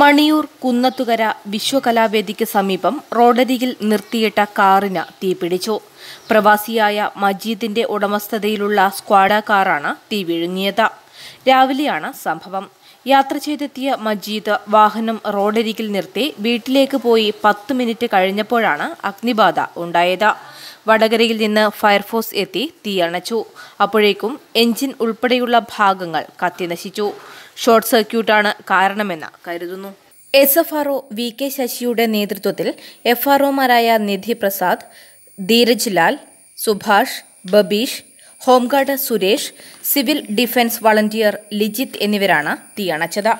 മണിയൂർ കുന്നത്തുകര വിശ്വകലാവേദിക്ക് സമീപം റോഡരികിൽ നിർത്തിയിട്ട കാറിന് തീപിടിച്ചു. പ്രവാസിയായ മജീദിന്റെ ഉടമസ്ഥതയിലുള്ള സ്ക്വാഡ കാറാണ് തീ വിഴുങ്ങിയത് രാവിലെയാണ് സംഭവം. യാത്ര ചെയ്തെത്തിയ മജീദ് വാഹനം റോഡരികിൽ നിർത്തി വീട്ടിലേക്ക് പോയി പത്ത് മിനിറ്റ് കഴിഞ്ഞപ്പോഴാണ് അഗ്നിബാധ ഉണ്ടായത്. വടകരയിൽ നിന്ന് ഫയർഫോഴ്സ് എത്തി തീയണച്ചു അപ്പോഴേക്കും എഞ്ചിൻ ഉൾപ്പെടെയുള്ള ഭാഗങ്ങൾ കത്തിനശിച്ചു ഷോർട്ട് സർക്യൂട്ടാണ് കാരണമെന്ന് കരുതുന്നു. S F RO V K ശശിയുടെ നേതൃത്വത്തിൽ F ആർഒമാരായ Nidhi Prasad Dheeraj Lal Subhash Babeesh home guard Suresh civil defence volunteer Lijith എന്നിവരാണ് തീയണച്ചത്